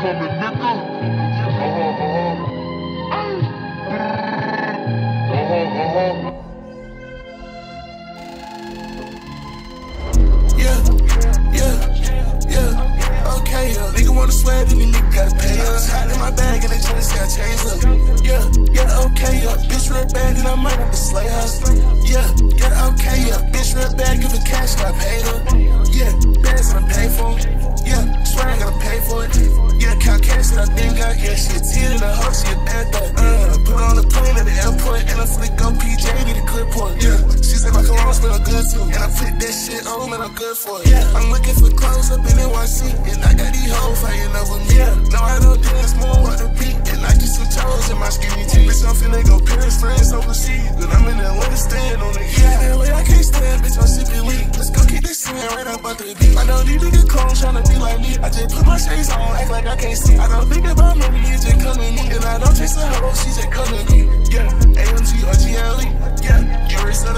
coming, nigga. Yeah, yeah, yeah. Okay, yeah. Nigga wanna sweat, then the gotta. Hot in my bag, and I just got changed. Yeah, yeah, okay, yeah. Bitch, real bad, and I might have to slay her. She a tear in the hoe, she a bad thing. Uh, put on the plane at the airport and I flick go PJ, need a clip on. Yeah, she said my cologne smell good too. And I put that shit on and I'm good for it. Yeah, I'm looking for clothes up in NYC. And I got these hoes fighting over me. Yeah, no, I don't dance more what the beat. And I up the beat. I don't need to get clone tryna be like me. I just put my shades on, act like I can't see. I don't think about money, it just come me. And I don't chase a hoe, she just come me. Yeah, AMG or GLE. Yeah, get rich of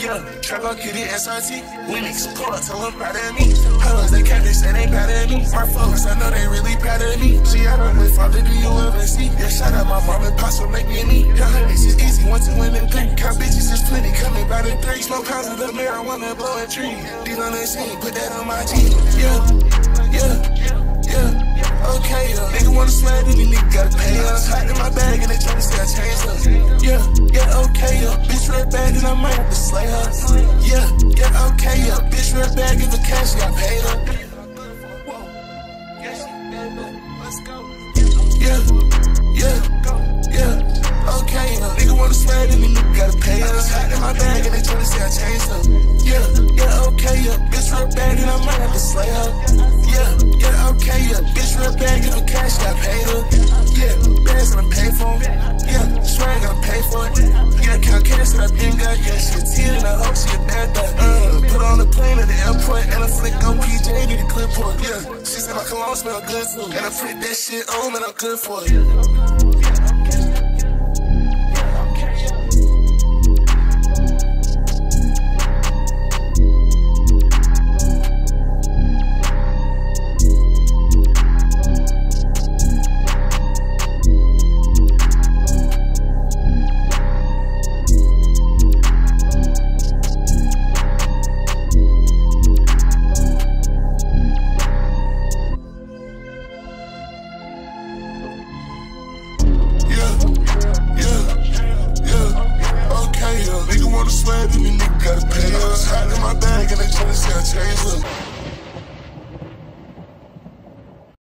Yeah, trap out kitty SRT. We niggas pull up, tell them proud of me. Hoes, they can't, they say they proud of me. My folks, I know they really proud of me. See, I don't with father, do you ever see? Yeah, shout out my mom and pops for make me. Yeah, it's just easy, one win and Count bitches is plenty, coming by the three. Smoke pounds of the marijuana, blow a tree. Deal on the scene, put that on my G. Yeah, yeah, yeah. Okay, yeah. Nigga wanna slide in, nigga gotta pay us. Hot in my bag and they tryna say I changed up. Yeah, yeah, okay, yeah. Bitch real bad and I might have to slay her. Yeah, yeah, okay, yeah. Bitch real bad, give her cash, got paid her. The hoe, she a bad thing. Uh, put on the plane at the airport and I flick on PJ, need a clip on. Yeah, she said my cologne smell good too. And I flick that shit on and I'm good for it. Okay, yeah. Nigga